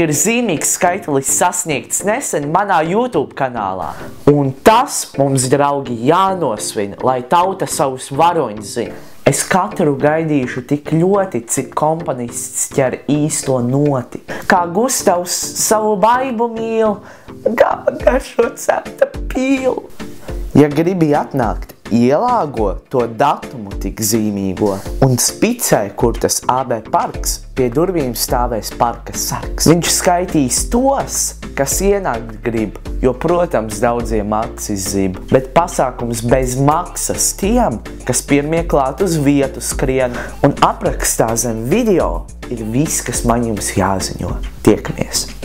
ir zīmīgs skaitlis sasniegts nesen manā YouTube kanālā. Un tas mums, draugi, jānosvin, lai tauta savus varoņus zina. Es katru gaidīšu tik ļoti, cik komponists ķer īsto noti. Kā Gustavs savu baibu mīl, kā garšo cepta pīlu. Ja gribi atnākt, ielāgo to datumu tik zīmīgo un spicē, kur tas AB parks, pie durvīm stāvēs parka sargs. Viņš skaitīs tos, kas ienākt grib, jo, protams, daudziem acis zib, bet pasākums bez maksas tiem, kas pirmie klāt uz vietu skrien un aprakstā zem video ir viss, kas man jums jāziņo. Tiekamies!